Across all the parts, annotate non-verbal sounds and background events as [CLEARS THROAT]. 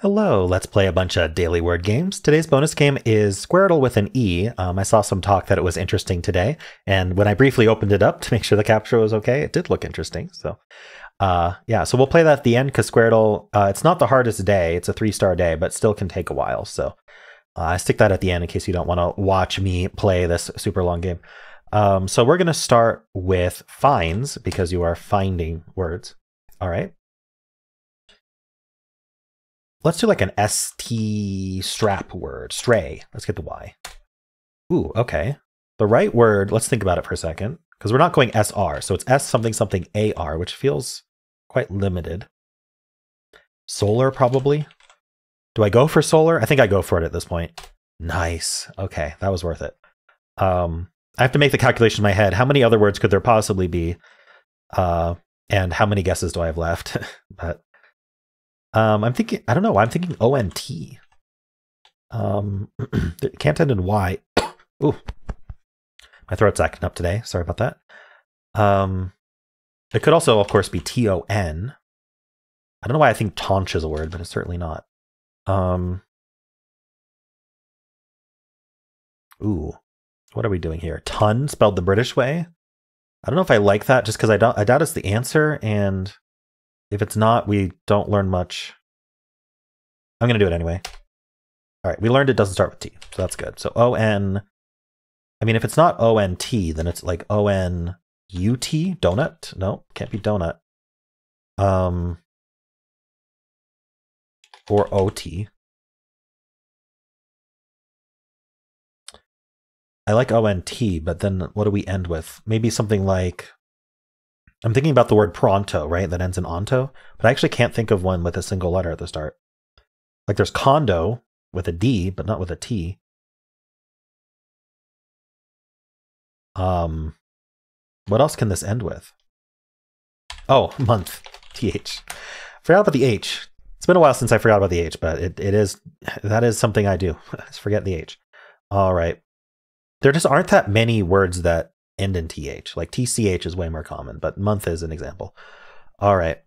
Hello, let's play a bunch of daily word games. Today's bonus game is Squaredle with an E. Um, I saw some talk that it was interesting today, and when I briefly opened it up to make sure the capture was okay, it did look interesting. So, uh, yeah, so we'll play that at the end because Squaredle, uh, it's not the hardest day. It's a three star day, but still can take a while. So, uh, I stick that at the end in case you don't want to watch me play this super long game. Um, so we're going to start with finds because you are finding words. All right. Let's do like an ST strap word, stray. Let's get the Y. Ooh, okay. The right word, let's think about it for a second, because we're not going SR. So it's S something something AR, which feels quite limited. Solar, probably. Do I go for solar? I think I go for it at this point. Nice. Okay, that was worth it. Um, I have to make the calculation in my head. How many other words could there possibly be? Uh, and how many guesses do I have left? [LAUGHS] but um, I'm thinking, I don't know. I'm thinking ONT. Um, [CLEARS THROAT] can't end in Y. [COUGHS] Ooh, my throat's acting up today. Sorry about that. Um, it could also, of course, be T O N. I don't know why I think taunch is a word, but it's certainly not. Um, ooh, what are we doing here? Ton spelled the British way. I don't know if I like that just because I don't. I doubt it's the answer, and if it's not, we don't learn much. I'm going to do it anyway. All right, we learned it doesn't start with T, so that's good. So O-N, I mean, if it's not O-N-T, then it's like O-N-U-T, donut? No, can't be donut. Um, or O-T. I like O-N-T, but then what do we end with? Maybe something like I'm thinking about the word pronto, right? That ends in onto, but I actually can't think of one with a single letter at the start. Like there's condo with a D, but not with a T. Um, what else can this end with? Oh, [LAUGHS] month. TH. Forgot about the H. It's been a while since I forgot about the H, but it, it is that is something I do. Just [LAUGHS] forget the H. All right. There just aren't that many words that end in th. Like tch is way more common, but month is an example. All right.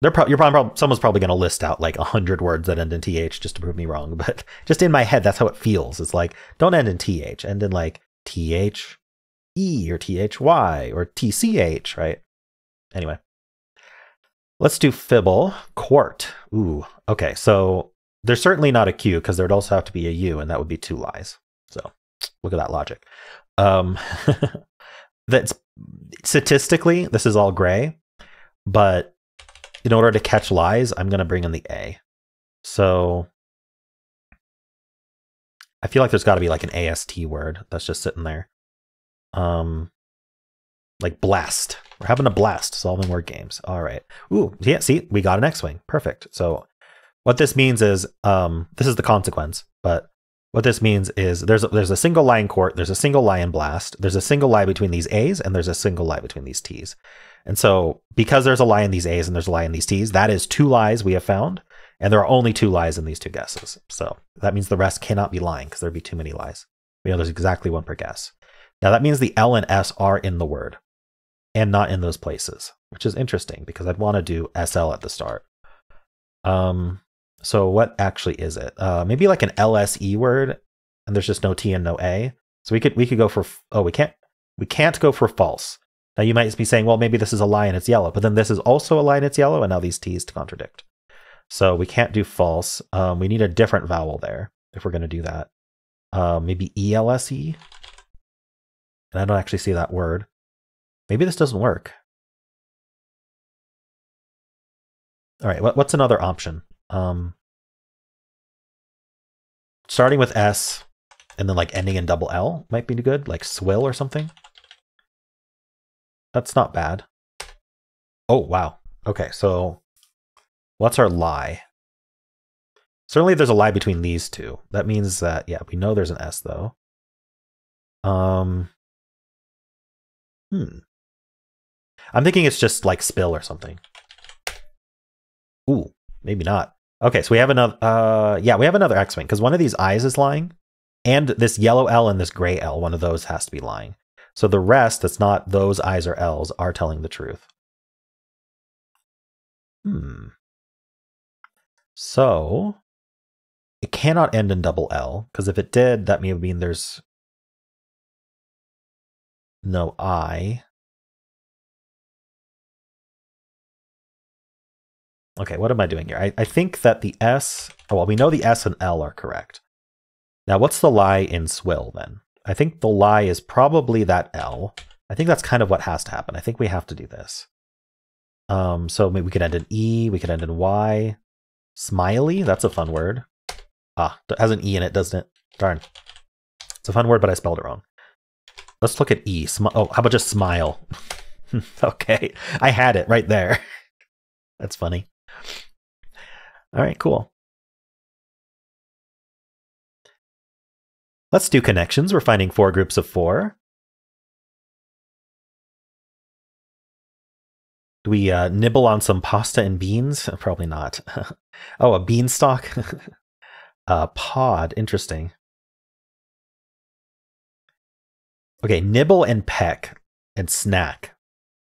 They're pro- you're probably someone's probably going to list out like a hundred words that end in th just to prove me wrong, [LAUGHS] but just in my head, that's how it feels. It's like don't end in th, end in like th e or thy or tch, right? Anyway, let's do fibble quart. Ooh, okay. So there's certainly not a q because there'd also have to be a u, and that would be two lies. So look at that logic. Um, [LAUGHS] that's statistically this is all gray, but in order to catch lies, I'm going to bring in the A. So I feel like there's got to be like an AST word that's just sitting there. Um, like blast. We're having a blast solving word games. All right. Ooh, yeah. See, we got an X-wing. Perfect. So what this means is, um, this is the consequence, but what this means is there's a, there's a single lie in quart, there's a single lie in blast, there's a single lie between these A's, and there's a single lie between these T's. And so because there's a lie in these A's and there's a lie in these T's, that is two lies we have found, and there are only two lies in these two guesses. So that means the rest cannot be lying because there'd be too many lies. We know there's exactly one per guess. Now that means the L and S are in the word and not in those places, which is interesting because I'd want to do SL at the start. Um, so what actually is it? Uh, maybe like an LSE word, and there's just no T and no A. So we could we could go for oh we can't we can't go for false. Now you might be saying, well, maybe this is a lie and it's yellow, but then this is also a lie and it's yellow, and now these T's to contradict. So we can't do false. Um, we need a different vowel there if we're going to do that. Uh, maybe ELSE. And I don't actually see that word. Maybe this doesn't work. All right, what, what's another option? Um, starting with S and then like ending in double L might be good, like swill or something. That's not bad. Oh, wow. Okay, so what's our lie? Certainly there's a lie between these two. That means that, yeah, we know there's an S though. Um, hmm. I'm thinking it's just like spill or something. Ooh, maybe not. Okay, so we have another. Uh, yeah, we have another X-wing because one of these eyes is lying, and this yellow L and this gray L. One of those has to be lying. So the rest, that's not those eyes or L's, are telling the truth. Hmm. So it cannot end in double L, because if it did, that may mean there's no I. Okay, what am I doing here? I, I think that the S, oh, well, we know the S and L are correct. Now, what's the lie in swill then? I think the lie is probably that L. I think that's kind of what has to happen. I think we have to do this. Um, so maybe we could end in E, we could end in Y. Smiley, that's a fun word. Ah, it has an E in it, doesn't it? Darn. It's a fun word, but I spelled it wrong. Let's look at E. Sm oh, how about just smile? [LAUGHS] okay, I had it right there. [LAUGHS] that's funny. All right, cool. Let's do connections. We're finding four groups of four. Do we uh, nibble on some pasta and beans? [LAUGHS] Probably not. [LAUGHS] oh, a beanstalk? [LAUGHS] a pod. Interesting. Okay, nibble and peck and snack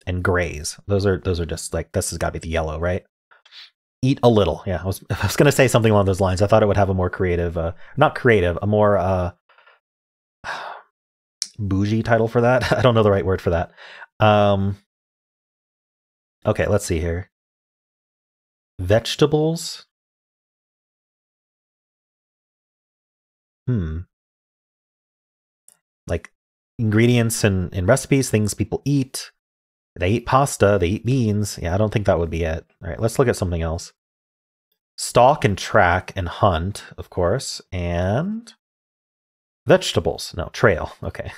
and graze. Those are those are just like this has got to be the yellow, right? Eat a little. Yeah, I was [LAUGHS] I was gonna say something along those lines. I thought it would have a more creative, uh, not creative, a more uh, [SIGHS] bougie title for that. [LAUGHS] I don't know the right word for that. Um, okay, let's see here. Vegetables. Hmm. Like ingredients and, and recipes, things people eat. They eat pasta, they eat beans. Yeah, I don't think that would be it. All right, let's look at something else. Stalk and track and hunt, of course, and vegetables. No, trail. [LAUGHS] Okay.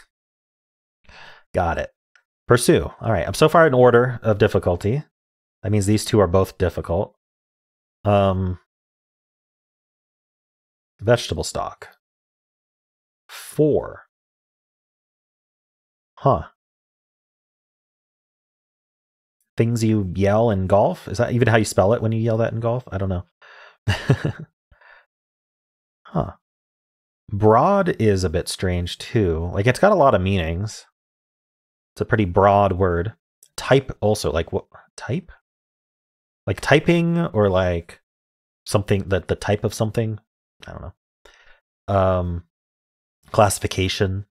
Got it. Pursue. All right, I'm so far in order of difficulty. That means these two are both difficult. Um, vegetable stock. Four. Huh. Things you yell in golf? Is that even how you spell it when you yell that in golf? I don't know. [LAUGHS] huh. Broad is a bit strange too. Like it's got a lot of meanings. It's a pretty broad word. Type also, like what type? Like typing or like something that the type of something? I don't know. Um classification.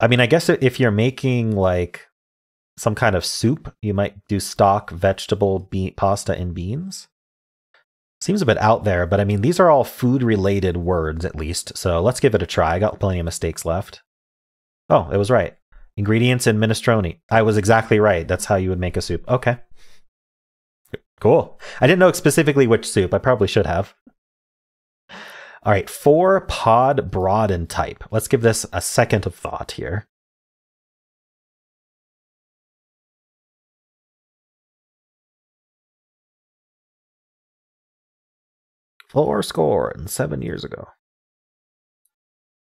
I mean, I guess if you're making like some kind of soup, you might do stock, vegetable, pasta, and beans. Seems a bit out there, but I mean, these are all food related words at least. So let's give it a try. I got plenty of mistakes left. Oh, it was right. Ingredients in minestrone. I was exactly right. That's how you would make a soup. Okay. Cool. I didn't know specifically which soup. I probably should have. All right, four pod broad and type. Let's give this a second of thought here. Four score and seven years ago.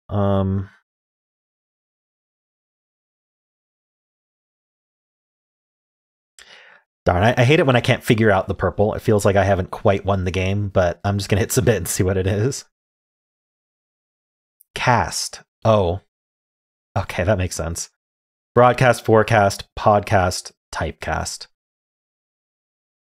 Um, Darn, I, I, hate it when I can't figure out the purple. It feels like I haven't quite won the game, but I'm just going to hit submit and see what it is. Cast. Oh. Okay, that makes sense. Broadcast, forecast, podcast, typecast.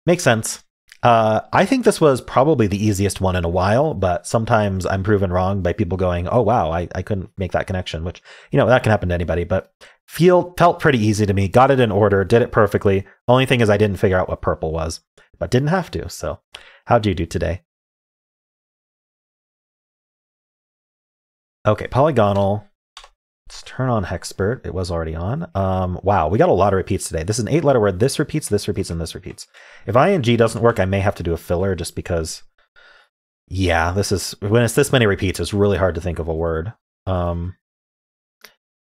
Makes sense. Uh, I think this was probably the easiest one in a while, but sometimes I'm proven wrong by people going, "Oh wow, I, I couldn't make that connection," which you know that can happen to anybody. But feel felt pretty easy to me. Got it in order, did it perfectly. Only thing is I didn't figure out what purple was, but didn't have to. So, how'd you do today? Okay, Polygonle. Let's turn on Hexpert. It was already on. Um, wow, we got a lot of repeats today. This is an eight letter word. This repeats, this repeats, and this repeats. If ing doesn't work, I may have to do a filler just because, yeah, this is, when it's this many repeats, it's really hard to think of a word. Um,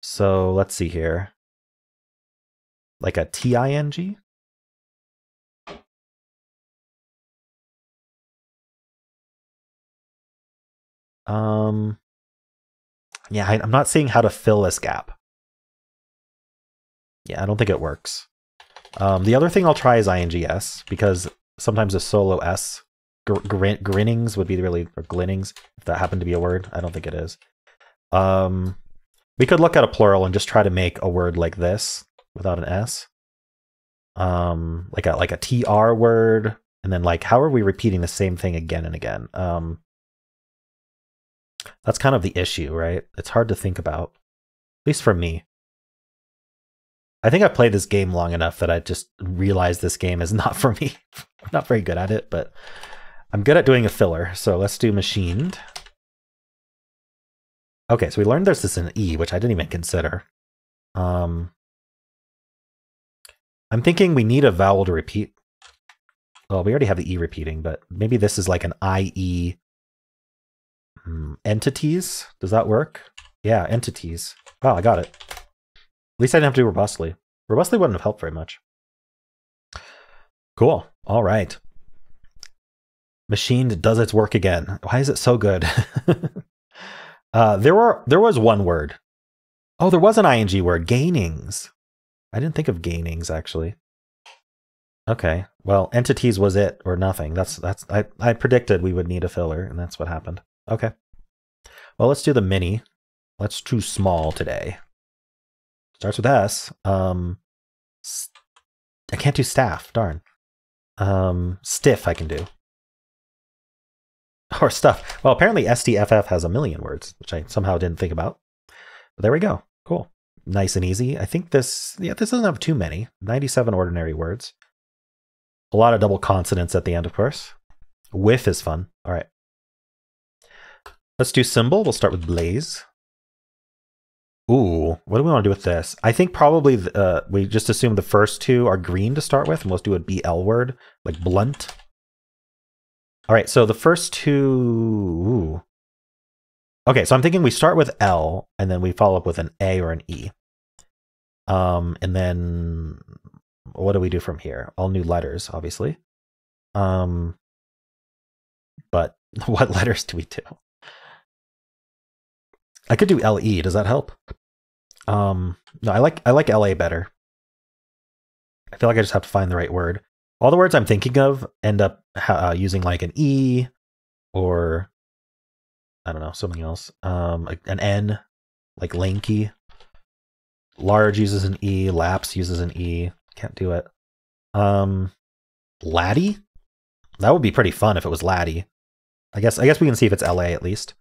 so let's see here. Like a T-I-N-G? Um, yeah, I, am not seeing how to fill this gap. Yeah, I don't think it works. Um, the other thing I'll try is ings because sometimes a solo s gr grin grinnings would be really or glinnings if that happened to be a word. I don't think it is. Um, we could look at a plural and just try to make a word like this without an s. Um, like a like a tr word, and then like how are we repeating the same thing again and again? Um, that's kind of the issue, right? It's hard to think about, at least for me. I think I've played this game long enough that I just realized this game is [LAUGHS] not for me. I'm not very good at it, but I'm good at doing a filler. So let's do machined. Okay, so we learned there's this an E, which I didn't even consider. Um, I'm thinking we need a vowel to repeat. Well, we already have the E repeating, but maybe this is like an IE entities. Does that work? Yeah, entities. Wow, I got it. At least I didn't have to do robustly. Robustly wouldn't have helped very much. Cool. All right. Machined does its work again. Why is it so good? [LAUGHS] uh, there were there was one word. Oh, there was an ing word. Gainings. I didn't think of gainings actually. Okay. Well, entities was it or nothing. That's that's I, I predicted we would need a filler, and that's what happened. Okay. Well, let's do the mini. Let's do small today. Starts with S. Um, I can't do staff. Darn. Um, stiff I can do. [LAUGHS] Or stuff. Well, apparently STFF has a million words, which I somehow didn't think about. But there we go. Cool. Nice and easy. I think this, yeah, this doesn't have too many. 97 ordinary words. A lot of double consonants at the end, of course. Whiff is fun. All right. Let's do Symble. We'll start with blaze. Ooh, what do we want to do with this? I think probably uh, we just assume the first two are green to start with, and let's do a BL word, like blunt. All right, so the first two. Ooh. Okay, so I'm thinking we start with L, and then we follow up with an A or an E. Um, and then what do we do from here? All new letters, obviously. Um, but [LAUGHS] what letters do we do? I could do LE. Does that help? Um, no, I like I like LA better. I feel like I just have to find the right word. All the words I'm thinking of end up uh, using like an E or I don't know something else. Um, an N, like lanky. Large uses an E. Lapse uses an E. Can't do it. Um, laddie. That would be pretty fun if it was laddie. I guess I guess we can see if it's LA at least.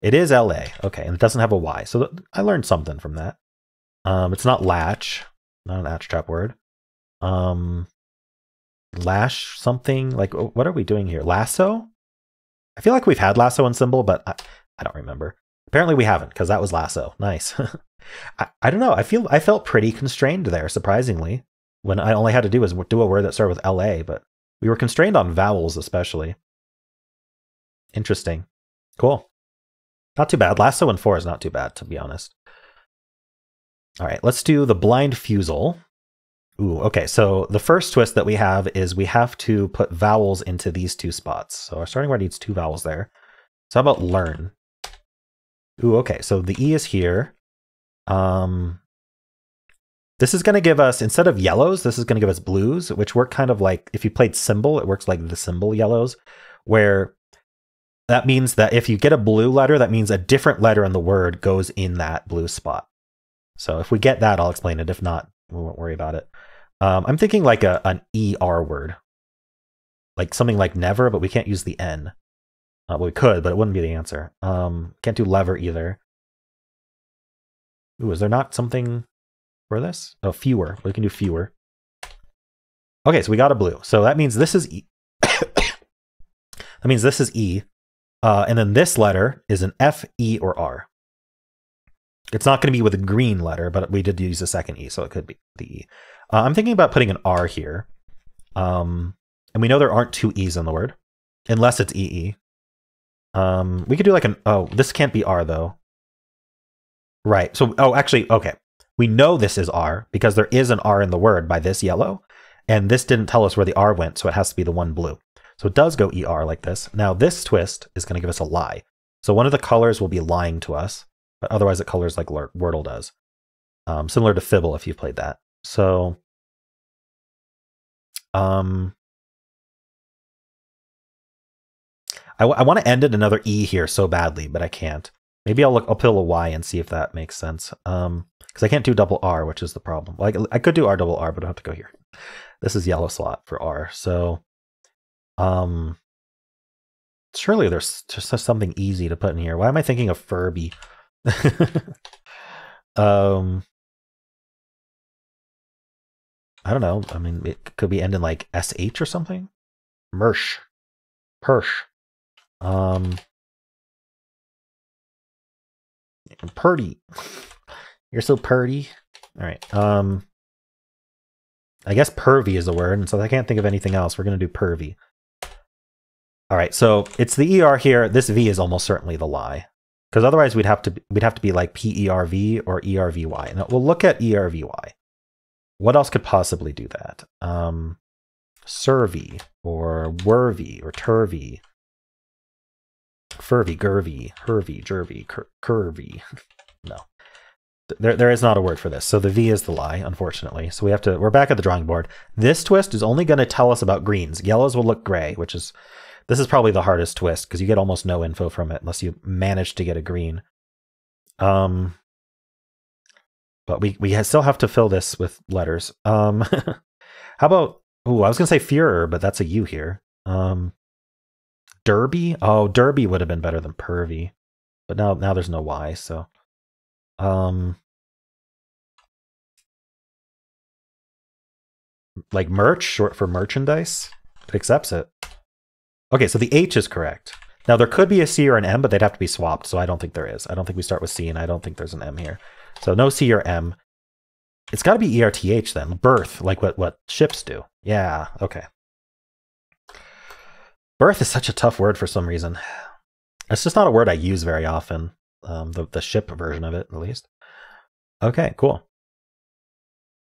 It is LA. Okay, and it doesn't have a Y. So I learned something from that. Um, it's not latch, not an atch trap word. Um, lash something like what are we doing here? Lasso? I feel like we've had lasso and Symble, but I, I don't remember. Apparently we haven't because that was lasso. Nice. [LAUGHS] I, I don't know. I feel I felt pretty constrained there, surprisingly, when I only had to do was do a word that started with LA, but we were constrained on vowels especially. Interesting. Cool. Not too bad. Lasso and four is not too bad, to be honest. All right, let's do the blind Fusele. Ooh, okay. So the first twist that we have is we have to put vowels into these two spots. So our starting word needs two vowels there. So how about learn? Ooh, okay. So the E is here. Um, this is going to give us, instead of yellows, this is going to give us blues, which work kind of like, if you played Symble, it works like the Symble yellows, where that means that if you get a blue letter, that means a different letter in the word goes in that blue spot. So if we get that, I'll explain it. If not, we won't worry about it. Um, I'm thinking like a, an ER word, like something like never, but we can't use the N. Uh, well, we could, but it wouldn't be the answer. Um, can't do lever either. Ooh, is there not something for this? Oh, fewer. We can do fewer. Okay, so we got a blue. So that means this is E. [COUGHS] that means this is E. Uh, and then this letter is an F, E, or R. It's not going to be with a green letter, but we did use a second E, so it could be the E. uh, thinking about putting an R here. Um, and we know there aren't two E's in the word, unless it's EE. Um, we could do like an, oh, this can't be R though. Right. So, oh, actually, okay. We know this is R because there is an R in the word by this yellow. And this didn't tell us where the R went, so it has to be the one blue. So it does go ER like this. Now this twist is going to give us a lie. So one of the colors will be lying to us, but otherwise it colors like Wordle does. Um, similar to Fibble if you've played that. So um, I, I want to end at another E here so badly, but I can't. Maybe I'll look. I'll pull a Y and see if that makes sense. Um, because I can't do double R, which is the problem. Like I could do R double R, but I have to go here. this is yellow slot for R. So, um, surely there's just something easy to put in here. Why am I thinking of Furby? [LAUGHS] um, I don't know. I mean, it could be ending like sh or something. Mersh, Persh, um, Purdy. [LAUGHS] You're so purdy. All right. Um, I guess pervy is a word, and so I can't think of anything else. We're gonna do pervy. All right, so it's the er here. This v is almost certainly the lie, because otherwise we'd have to we'd have to be like perv or ervy. Now we'll look at ervy. What else could possibly do that? Um, survey or worvy or turvy, furvy, gurvy, hervy, jervy, cur- curvy. no, there, there is not a word for this. So the V is the lie, unfortunately. So we have to, we're back at the drawing board. This twist is only going to tell us about greens. Yellows will look gray, which is, this is probably the hardest twist because you get almost no info from it unless you manage to get a green. Um, but we, we still have to fill this with letters. Um, [LAUGHS] how about, oh, I was going to say Führer, but that's a U here. Um, Derby? Oh, Derby would have been better than Pervy. But now, now there's no Y, so. Um, like merch, short for merchandise. It accepts it. Okay, so the H is correct. Now there could be a C or an M, but they'd have to be swapped, so I don't think there is. I don't think we start with C, and I don't think there's an M here. So no C or M. It's got to be ERTH then. Birth, like what, what ships do. Yeah, okay. Birth is such a tough word for some reason. It's just not a word I use very often um, the, the ship version of it, at least. Okay, cool.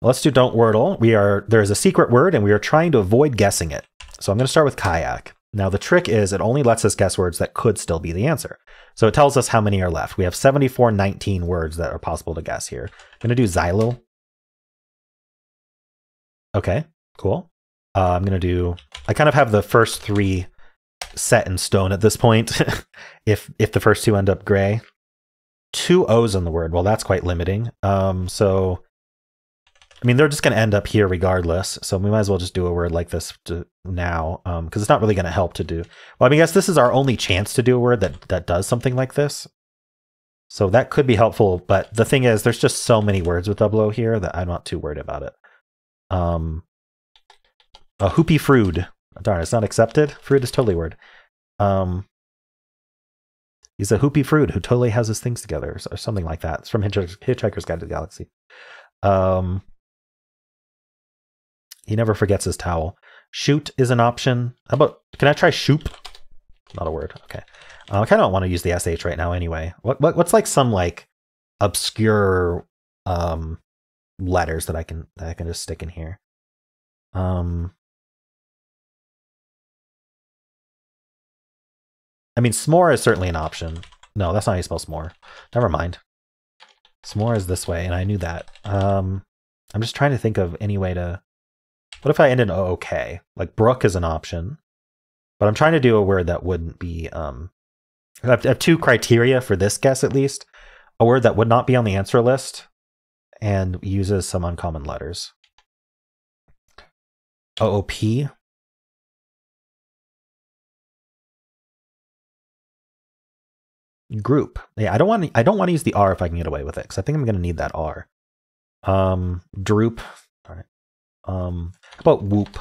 Let's do don't wordle. We are there's a secret word and we are trying to avoid guessing it. So I'm going to start with kayak. Now the trick is it only lets us guess words that could still be the answer. So it tells us how many are left. We have 74 19 words that are possible to guess here. I'm going to do xylo. Okay, cool. Uh, I'm going to do I kind of have the first 3 set in stone at this point. [LAUGHS] if if the first two end up gray, two O's in the word. Well, that's quite limiting. Um, so, I mean, they're just going to end up here regardless. So we might as well just do a word like this now, because um, it's not really going to help to do. Well, I mean, I guess this is our only chance to do a word that that does something like this. So that could be helpful. But the thing is, there's just so many words with double O here that I'm not too worried about it. Um, a hoopy frood. Darn, it's not accepted. Fruit is totally word. Um, He's a hoopy fruit who totally has his things together, or something like that. It's from Hitchhiker's Guide to the Galaxy. Um, he never forgets his towel. Shoot is an option. How about, can I try shoop? Not a word. Okay. Uh, I kind of don't want to use the sh right now anyway. What, what what's like some like obscure um letters that I can that I can just stick in here? Um I mean, s'more is certainly an option. No, that's not how you spell s'more. Never mind. S'more is this way, and I knew that. Um, I'm just trying to think of any way to... What if I end in OK? Like brook is an option. But I'm trying to do a word that wouldn't be... Um, I have two criteria for this guess, at least. A word that would not be on the answer list and uses some uncommon letters. OOP group. Yeah, I don't want to, I don't want to use the R if I can get away with it because I think I'm going to need that R. Um, droop. Um, about whoop?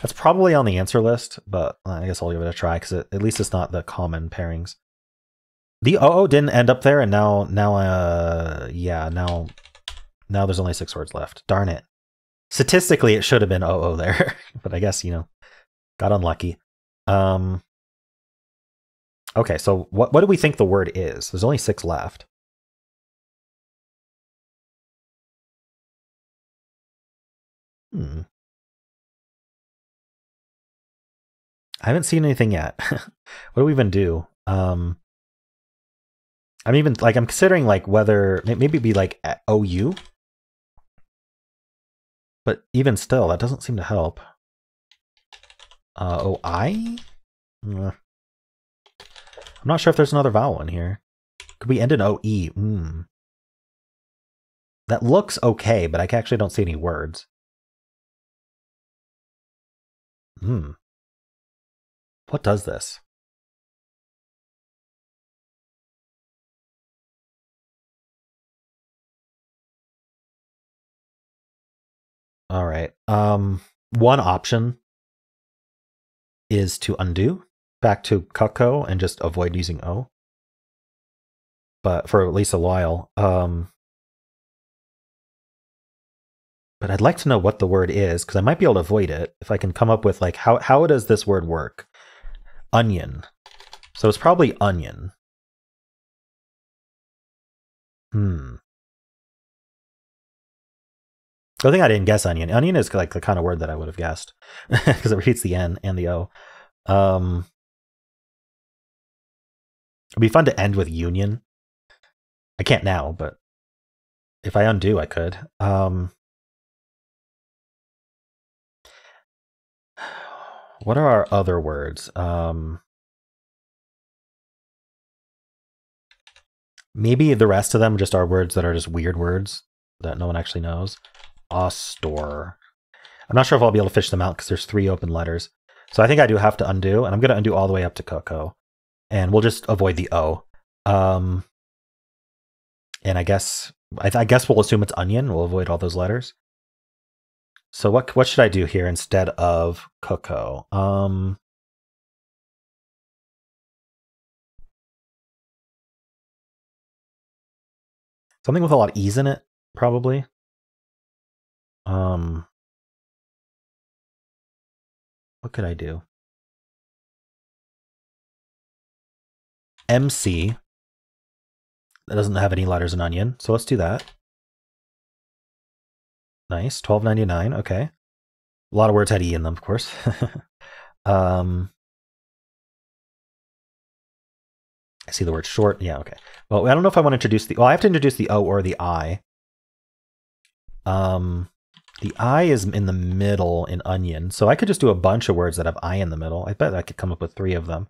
That's probably on the answer list, but I guess I'll give it a try because at least it's not the common pairings. The OO didn't end up there, and now now uh yeah now now there's only six words left. Darn it. Statistically, it should have been OO there, [LAUGHS] but I guess you know got unlucky. Um, Okay, so what, what do we think the word is? There's only six left. Hmm. I haven't seen anything yet. [LAUGHS] what do we even do? Um, I'm even like I'm considering like whether maybe be like OU, but even still, that doesn't seem to help. Uh, OI. I'm not sure if there's another vowel in here. Could we end in OE? Mm. That looks okay, but I actually don't see any words. Hmm. What does this? All right. Um, one option is to undo back to Cuckoo and just avoid using O. But for at least a while. Um, but I'd like to know what the word is because I might be able to avoid it if I can come up with like how how does this word work? Onion. So it's probably onion. Hmm. I think I didn't guess onion. Onion is like the kind of word that I would have guessed [LAUGHS] because it repeats the N and the O. Um, it'd be fun to end with union. I can't now, but if I undo, I could. Um, what are our other words? Um, maybe the rest of them just are words that are just weird words that no one actually knows. Astor. I'm not sure if I'll be able to fish them out because there's three open letters. So I think I do have to undo, and I'm going to undo all the way up to Coco. And we'll just avoid the O. Um, and I guess I, I guess we'll assume it's onion. We'll avoid all those letters. So what what should I do here instead of Coco? Um, something with a lot of e's in it, probably. Um, what could I do? MC. That doesn't have any letters in onion, so let's do that. Nice, twelve ninety nine. Okay, a lot of words had e in them, of course. [LAUGHS] um, I see the word short. Yeah, okay. Well, I don't know if I want to introduce the. Well, I have to introduce the O or the I. Um, the I is in the middle in onion, so I could just do a bunch of words that have I in the middle. I bet I could come up with three of them.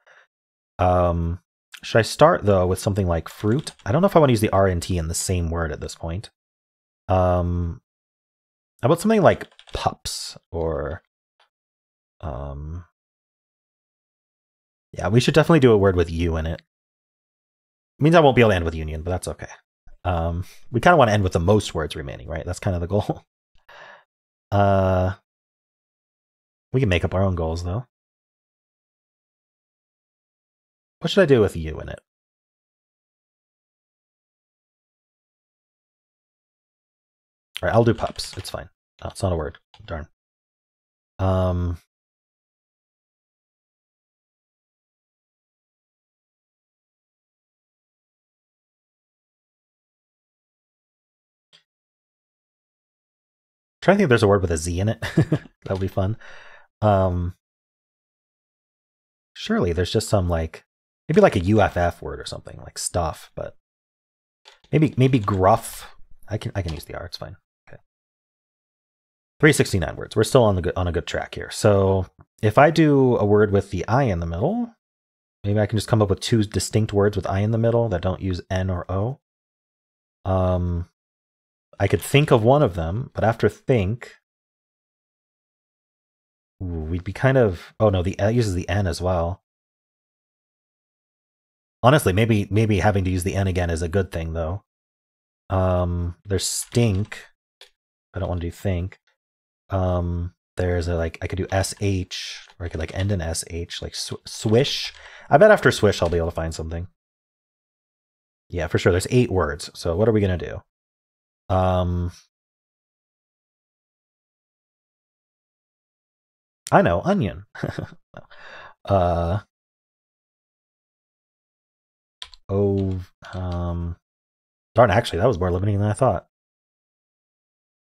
Um, should I start though with something like fruit? I don't know if I want to use the R and T in the same word at this point. Um, how about something like pups or um, yeah, we should definitely do a word with U in it. it means I won't be able to end with union, but that's okay. Um, we kind of want to end with the most words remaining, right? That's kind of the goal. [LAUGHS] Uh, we can make up our own goals though. What should I do with you in it? I'll do pups. It's fine. Oh, it's not a word. Darn. Um, trying to think if there's a word with a Z in it. [LAUGHS] that would be fun. Um, surely there's just some like maybe like a UFF word or something like stuff, but maybe maybe gruff. I can I can use the R. It's fine. Okay. 369 words. We're still on the on a good track here. So if I do a word with the I in the middle, maybe I can just come up with two distinct words with I in the middle that don't use N or O. Um, I could think of one of them, but after think, we'd be kind of. Oh no, the uses the N as well. Honestly, maybe maybe having to use the N again is a good thing though. Um, there's stink. I don't want to do think. Um, there's a like I could do sh or I could like end in sh like sw swish. I bet after swish I'll be able to find something. Yeah, for sure. There's eight words. So what are we gonna do? Um, I know, onion. [LAUGHS] uh, oh, um, darn, actually, that was more limiting than I thought.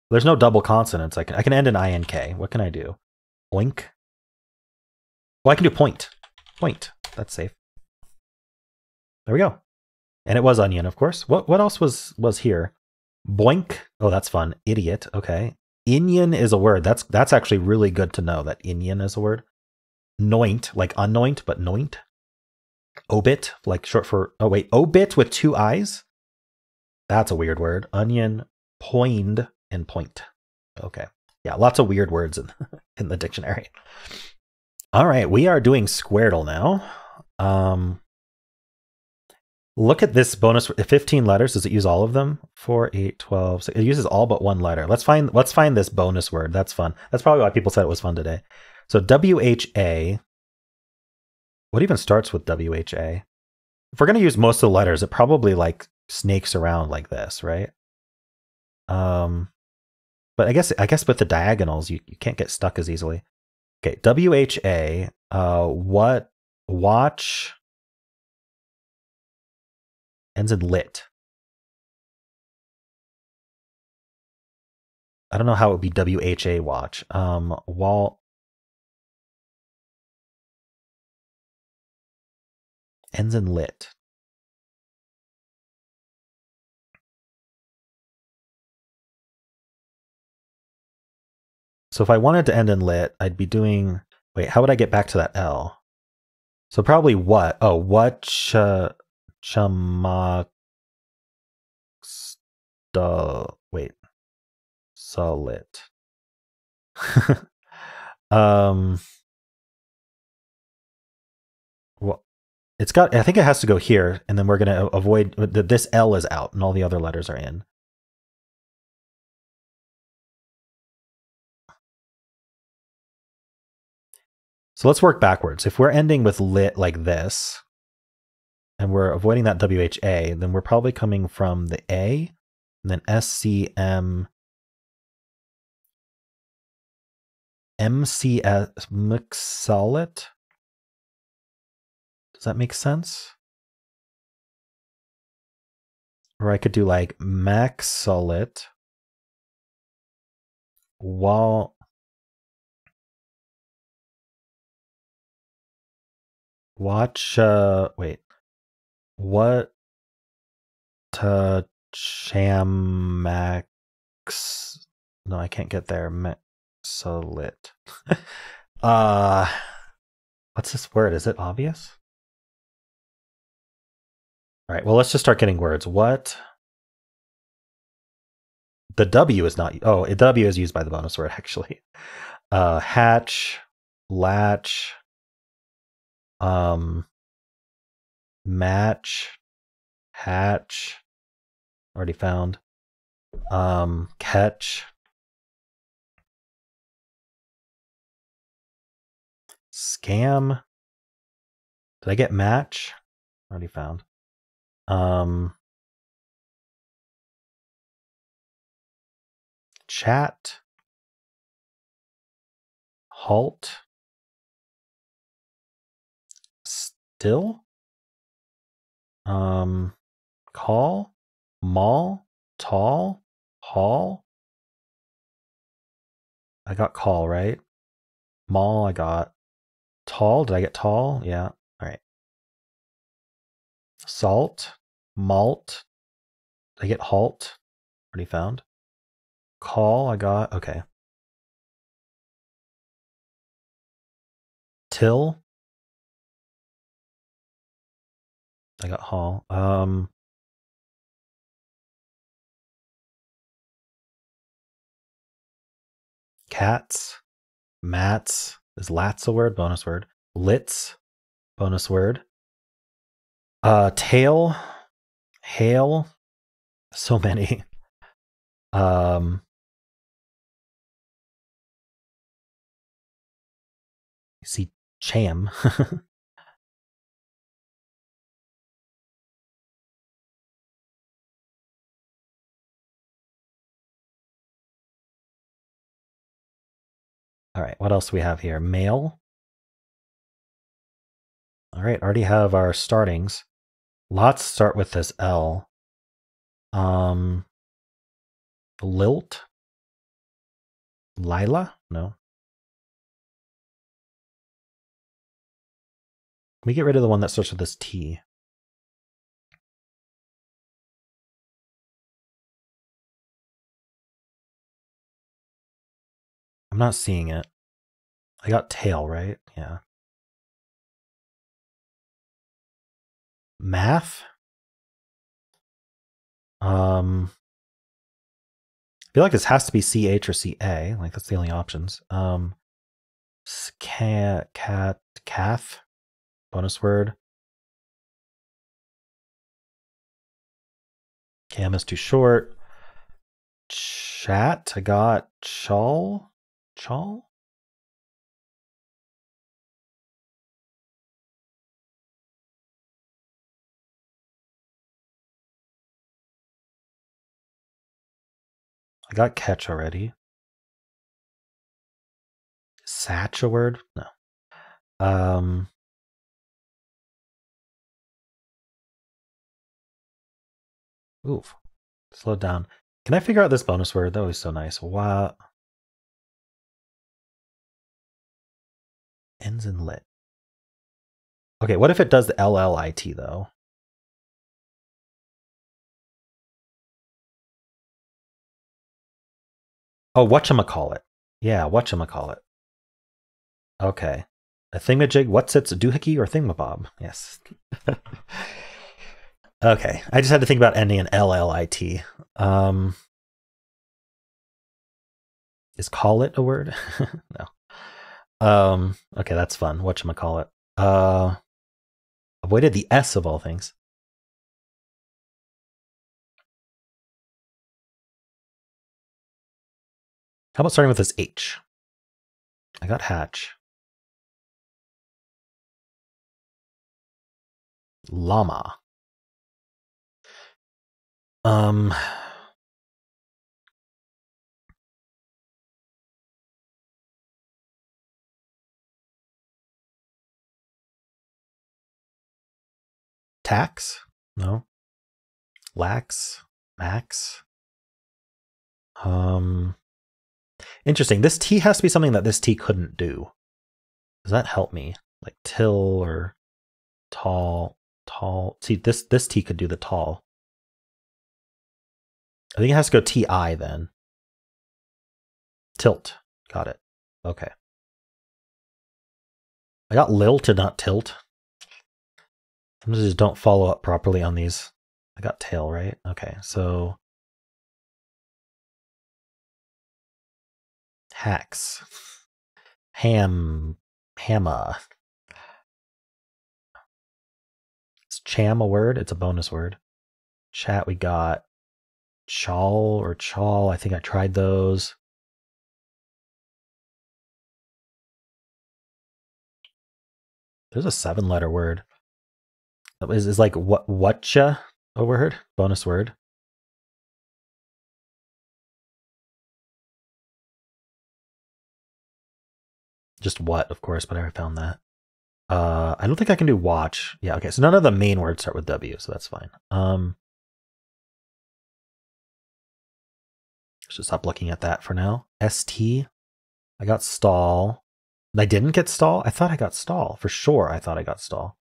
There's no double consonants. I can I can end in ink. What can I do? Oink. Well, I can do point. Point. That's safe. There we go. And it was onion, of course. What what else was was here? Boink. Oh, that's fun. Idiot. Okay. Inyan is a word. That's that's actually really good to know that Inyan is a word. Noint, like anoint, but noint. Obit, like short for oh wait, obit with two eyes. That's a weird word. Onion, poined, and point. Okay. Yeah, lots of weird words in [LAUGHS] in the dictionary. All right, we are doing Squaredle now. Um, look at this bonus 15 letters. Does it use all of them? 4 8 12 so it uses all but one letter. Let's find let's find this bonus word. That's fun. That's probably why people said it was fun today. So wha what even starts with wha if we're going to use most of the letters it probably like snakes around like this right? Um but i guess i guess with the diagonals you, you can't get stuck as easily okay wha uh what watch ends in lit. I don't know how it would be WHA watch. Um, wall ends in lit. So if I wanted to end in lit, I'd be doing. Wait, how would I get back to that L? So probably what? Oh, what? Ch- Chamaxta. Wait. Solid. [LAUGHS] um. Well, it's got. I think it has to go here, and then we're gonna avoid that. This L is out, and all the other letters are in. So let's work backwards. If we're ending with lit like this, and we're avoiding that WHA, then we're probably coming from the A, and then SCM, MCS, Mixolit. Does that make sense? Or I could do like Maxolit while watch uh wait what to Chamax? No, I can't get there. Maxolit. [LAUGHS] uh, what's this word? Is it obvious? All right. Well, let's just start getting words. What? The W is not. Oh, W is used by the bonus word [LAUGHS] actually. Uh, hatch, latch. Um, match, hatch, already found. Um, catch, scam. Did I get match? Already found. Um, chat, halt, still. Um, call, mall, tall, hall. I got call, right? Mall, I got tall. Did I get tall? Yeah. All right. Salt, malt. Did I get halt? Already found. Call, I got. Okay. Till, I got Hall. Um, cats, mats is lats a word, bonus word. Lits, bonus word. Uh, tail, hail, so [LAUGHS] many. um, see, cham. [LAUGHS] All right, what else do we have here? Male. All right, already have our startings. Lots start with this L. Um, Lilt. Lila? No. Can we get rid of the one that starts with this T? Not seeing it. I got tail, right? Yeah. Math? Um, I feel like this has to be CH or CA. Like, that's the only options. Um, Cat, cat, calf. Bonus word. Cam is too short. Chat. I got chal. Chal. I got catch already. Satch a word? No. Um. Oof. Slow down. Can I figure out this bonus word? That was so nice. What? Ends in lit. Okay, what if it does the LLIT though? Oh, whatchamacallit. Yeah, whatchamacallit. Okay. A thingamajig, what's its doohickey or thingamabob? Yes. [LAUGHS] okay. I just had to think about ending in LLIT. Um, is call it a word? [LAUGHS] no. Um, okay, that's fun. Whatchamacallit. Uh, avoided the S of all things. How about starting with this H? I got hatch. Llama. Um. Tax? No. Lax? Max? Um. Interesting. This T has to be something that this T couldn't do. Does that help me? Like till or tall, tall. See, this this T could do the tall. I think it has to go TI then. Tilt. Got it. Okay. I got lil to not tilt. Sometimes I just don't follow up properly on these. I got tail, right? Okay, so hacks. Ham hamma. Is cham a word? It's a bonus word. Chat we got chal or chal. I think I tried those. There's a seven letter word. Is is like what whatcha word? Bonus word. Just what, of course, but I found that. Uh, I don't think I can do watch. Yeah, okay. So none of the main words start with W, so that's fine. Um, let's stop looking at that for now. ST. I got stall. I didn't get stall. I thought I got stall for sure. I thought I got stall.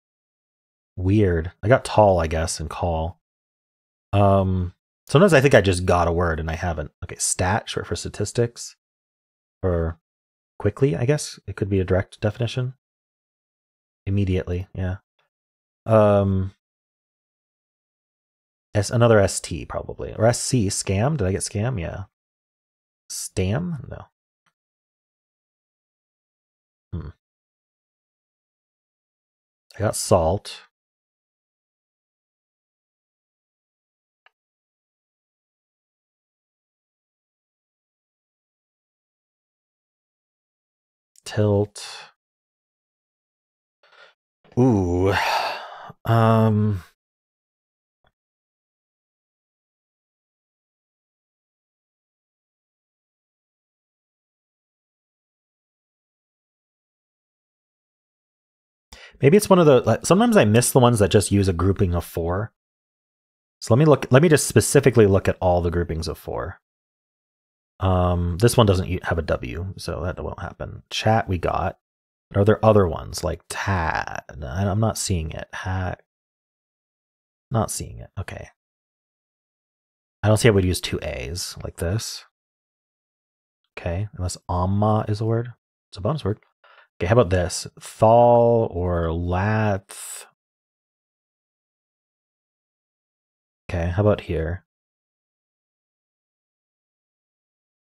Weird. I got tall, I guess, and call. Um, sometimes I think I just got a word and I haven't. Okay, stat, short for statistics, or quickly, I guess. It could be a direct definition. Immediately, yeah. Um S another ST probably. Or SC, scam. Did I get scam? Yeah. Stam? No. Hmm. I got salt. Tilt. Ooh. [SIGHS] Um Maybe it's one of the like, sometimes I miss the ones that just use a grouping of 4. So let me look let me just specifically look at all the groupings of 4. Um, this one doesn't have a W, so that won't happen. Chat we got. Are there other ones like Tad? I'm not seeing it. Hat. Not seeing it. Okay. I don't see how we'd use two A's like this. Okay, unless Amma is a word. It's a bonus word. Okay, how about this? Thal or Lath? Okay, how about here?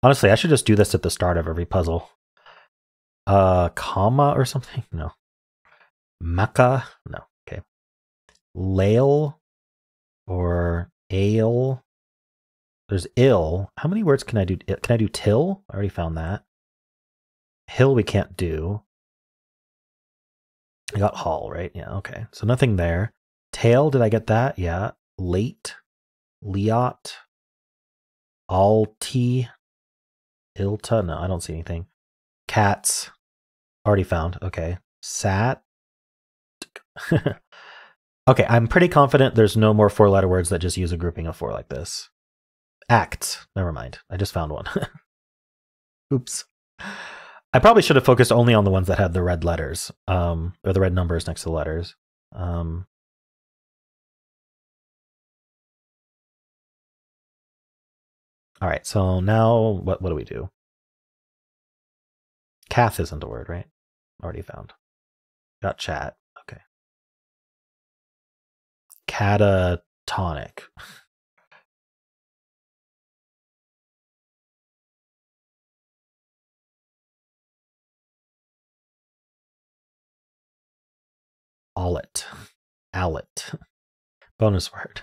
Honestly, I should just do this at the start of every puzzle. Uh, comma or something? No. Maca? No. Okay. Lail or ale? There's ill. How many words can I do? Can I do till? I already found that. Hill we can't do. I got hall, right? Yeah, okay. So nothing there. Tail, did I get that? Yeah. Late. Liot. Alti. Ilta. No, I don't see anything. Cats. Already found. Okay. Sat. [LAUGHS] okay, I'm pretty confident there's no more four letter words that just use a grouping of four like this. Act. Never mind. I just found one. [LAUGHS] Oops. I probably should have focused only on the ones that had the red letters, um, or the red numbers next to the letters. Um, all right, so now what what do we do? Cath isn't a word, right? Already found. Got chat. Okay. Catatonic. [LAUGHS] Allet. Allet. [LAUGHS] Bonus word.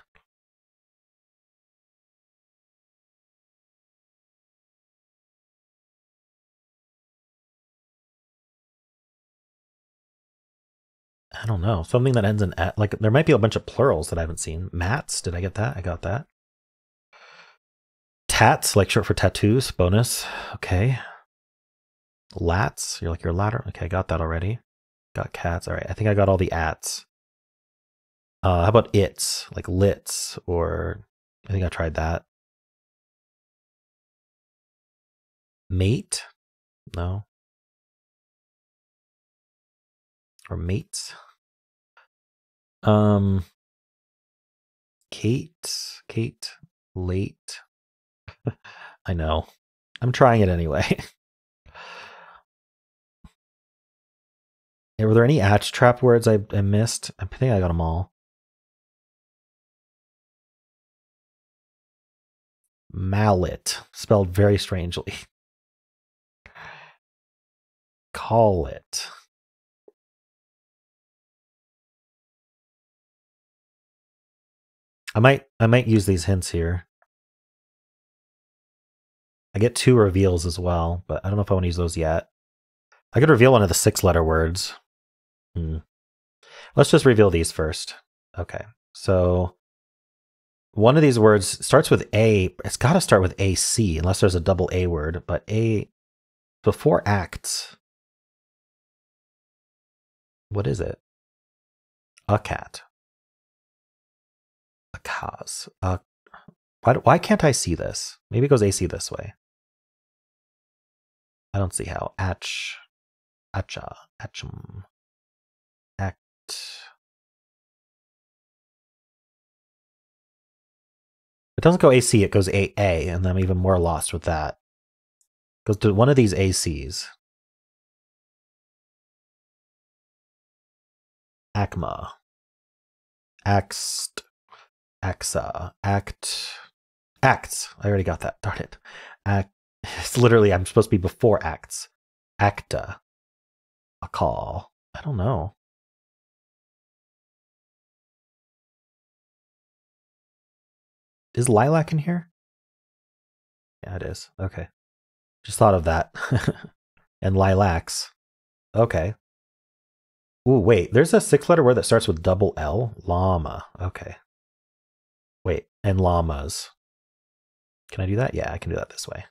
I don't know. Something that ends in at, like there might be a bunch of plurals that I haven't seen. Mats, did I get that? I got that. Tats, like short for tattoos, bonus. Okay. Lats, you're like your ladder. Okay, I got that already. Got cats. All right. I think I got all the ats. Uh, how about its, like lits, or I think I tried that. Mate? No. Or mates? Um, Kate, Kate, late. [LAUGHS] I know. I'm trying it anyway. [LAUGHS] Were there any atch trap words I, I missed? I think I got them all. Mallet, spelled very strangely. [LAUGHS] Call it. I might I might use these hints here. I get two reveals as well, but I don't know if I want to use those yet. I could reveal one of the six letter words. Hmm. Let's just reveal these first. Okay. So one of these words starts with A. It's got to start with AC unless there's a double A word. But A before acts. What is it? A cat. A cause. Uh, why, why can't I see this? Maybe it goes AC this way. I don't see how. Atch. Atcha. Atchum. Act. It doesn't go AC, it goes AA, and I'm even more lost with that. It goes to one of these ACs. ACMA. Axt. AXA. Act. Acts. I already got that. Darn it. Act. [LAUGHS] It's literally, I'm supposed to be before acts. Acta. A call. I don't know. Is lilac in here? Yeah, it is. Okay. Just thought of that. [LAUGHS] and lilacs. Okay. Ooh, wait. There's a six letter word that starts with double L. Llama. Okay. And llamas. Can I do that? Yeah, I can do that this way.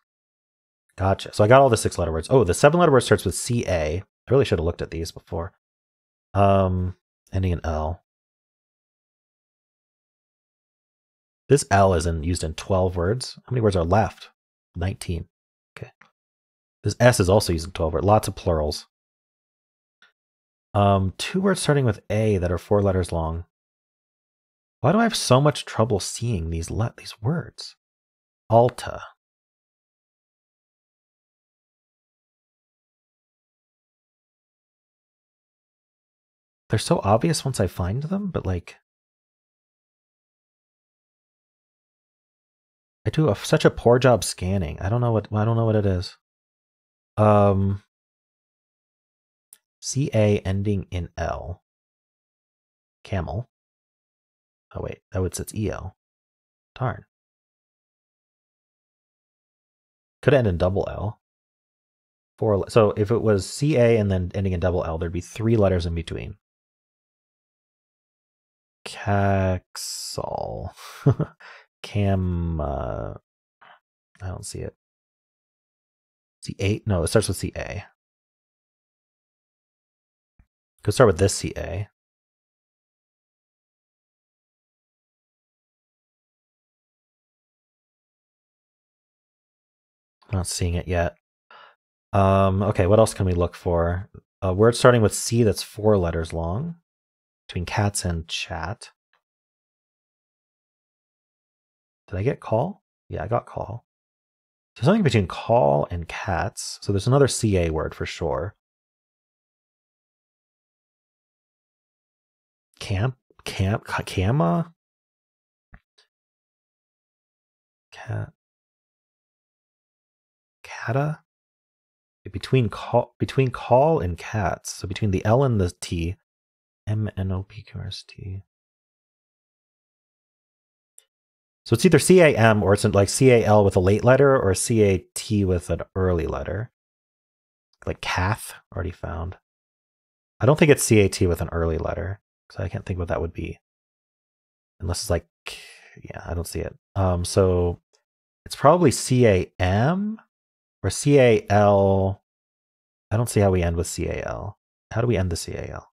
Gotcha. So I got all the six letter words. Oh, the seven letter word starts with CA. I really should have looked at these before. Um, ending in L. This L is in, used in 12 words. How many words are left? 19. Okay. This S is also used in 12 words. Lots of plurals. Um, two words starting with A that are four letters long. Why do I have so much trouble seeing these le- these words? Alta. They're so obvious once I find them, but like I do a, such a poor job scanning. I don't know what I don't know what it is. Um CA ending in L. Camel. Oh, wait. Oh, it's, it's EL. Darn. Could end in double L. Four. So if it was CA and then ending in double L, there'd be three letters in between. Caxol. [LAUGHS] Cam. Uh, I don't see it. C8? No, it starts with CA. Could start with this CA. I'm not seeing it yet. Um, okay, what else can we look for? A word starting with C that's four letters long between cats and chat. Did I get call? Yeah, I got call. So something between call and cats. So there's another CA word for sure. Camp, camp, cama? Cat. Cata? Between call, between call and cats. So between the L and the T. M N O P Q R S T. So it's either CAM or it's like CAL with a late letter or CAT with an early letter. Like cath, already found. I don't think it's CAT with an early letter. So I can't think what that would be. Unless it's like, yeah, I don't see it. Um, so it's probably CAM or CAL. I don't see how we end with CAL. How do we end the CAL?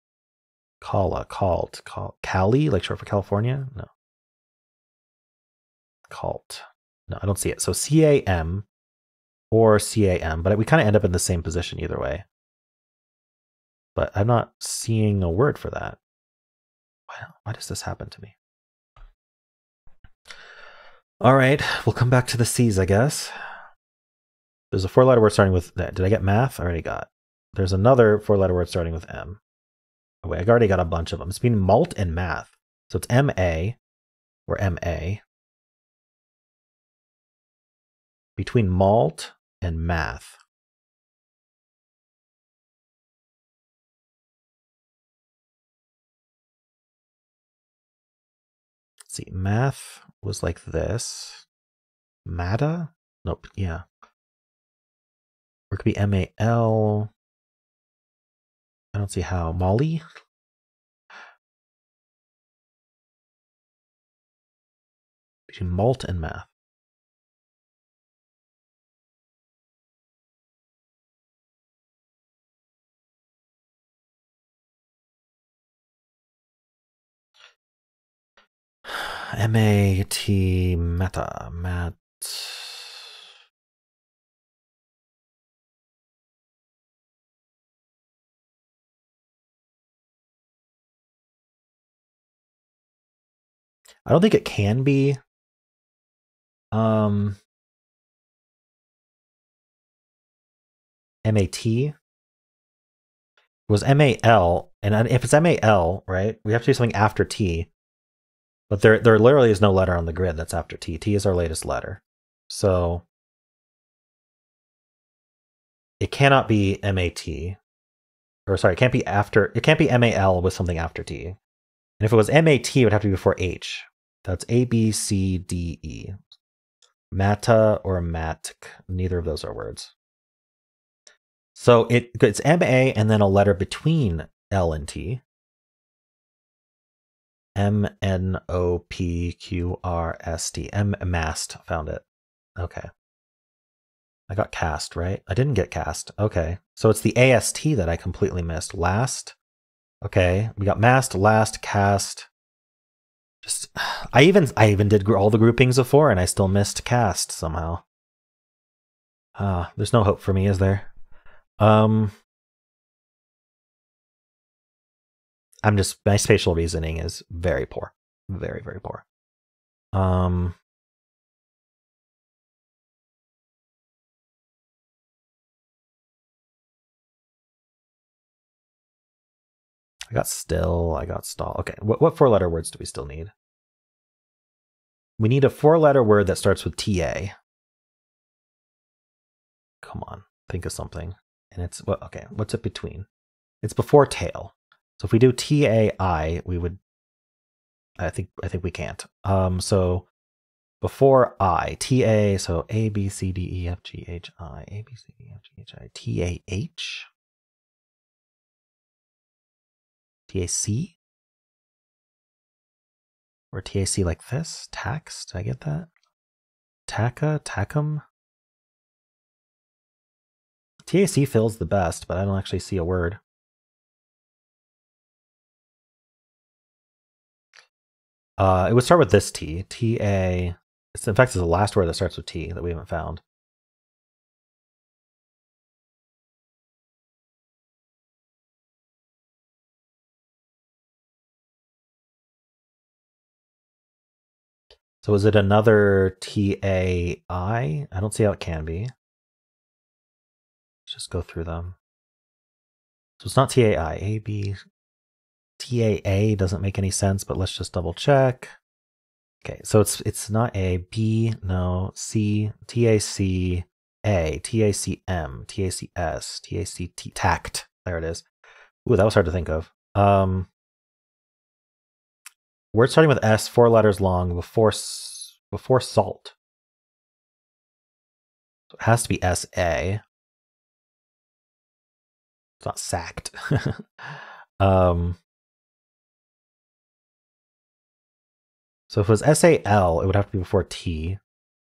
Calla, called, call, Cali, like short for California? No. Cult. No, I don't see it. So CAM or CAM, but we kind of end up in the same position either way. But I'm not seeing a word for that. Why, why does this happen to me? All right, we'll come back to the C's, I guess. There's a four letter word starting with that. Did I get math? I already got. There's another four letter word starting with M. Oh, wait, I already got a bunch of them. It's between malt and math. So it's MA or MA. Between malt and math. See, math was like this. Mata? Nope, yeah. Or it could be M A L. I don't see how. Molly? Between malt and math. [SIGHS] M A T meta mat. I don't think it can be. Um, MAT was MAL, and if it's MAL, right, we have to do something after T. But there, there literally is no letter on the grid that's after T. T is our latest letter. So it cannot be MAT. Or sorry, it can't be after, it can't be MAL with something after T. And if it was MAT, it would have to be before H. That's A, B, C, D, E. Mata or matic. Neither of those are words. So it, it's M, A, and then a letter between L and T. M N O P Q R S T. M mast found it. Okay. I got cast, right? I didn't get cast. Okay. So it's the AST that I completely missed. Last. Okay. We got mast, last, cast. Just I even I even did all the groupings four and I still missed cast somehow. Ah, uh, there's no hope for me, is there? Um I'm just my spatial reasoning is very poor. Very, very poor. Um I got still, I got stall. Okay, what, what four letter words do we still need? We need a four letter word that starts with TA. Come on, think of something. And it's, well, okay, what's it between? It's before tail. So if we do T A I, we would. I think I think we can't. Um. So before I T A. So A B C D E F G H I A B C D E F G H I T A H. T A C. Or T A C like this. Tax. Did I get that? Taka. Takum. TAC feels the best, but I don't actually see a word. Uh, it would start with this T. T A. It's, in fact, it's the last word that starts with T that we haven't found. So is it another T A I? I don't see how it can be. Let's just go through them. So it's not T A I. A B T A A doesn't make any sense, but let's just double check. Okay, so it's it's not A, B, no, C, T A C A, T A C M, T A C S, T A C T tact. There it is. Ooh, that was hard to think of. Um Word starting with S, four letters long, before before salt. So it has to be S A. It's not sacked. [LAUGHS] um, so if it was S A L, it would have to be before T.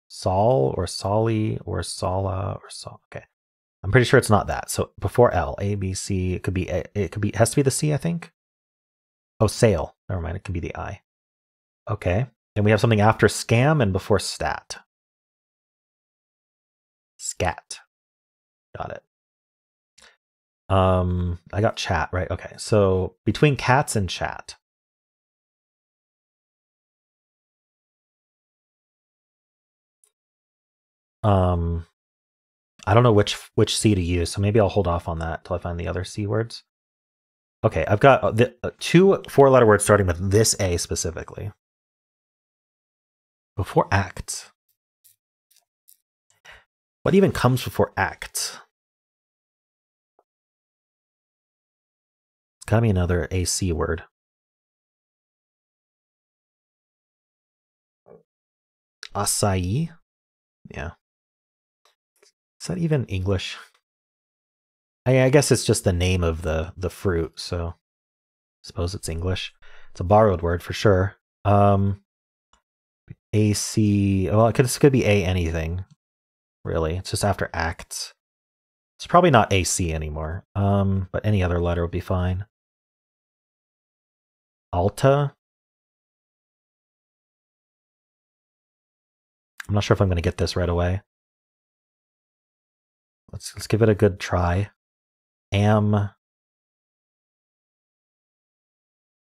Sol or Solly or Sala or Sol. Okay. I'm pretty sure it's not that. So before L, A, B, C, it could be, A, it could be, it has to be the C, I think. Oh, sail. Never mind. It can be the I. Okay. And we have something after scam and before stat. Scat. Got it. Um, I got chat, right? Okay. So between cats and chat. Um, I don't know which which C to use, so maybe I'll hold off on that till I find the other C words. Okay, I've got uh, the, uh, two four-letter words starting with this A specifically. Before act. What even comes before act? It's gotta be another AC word. Acai? Yeah. Is that even English? I, I guess it's just the name of the, the fruit, so I suppose it's English. It's a borrowed word for sure. Um, AC. Well, it could, this could be A anything, really. It's just after acts. It's probably not AC anymore, um, but any other letter would be fine. Alta. I'm not sure if I'm going to get this right away. Let's let's give it a good try. Am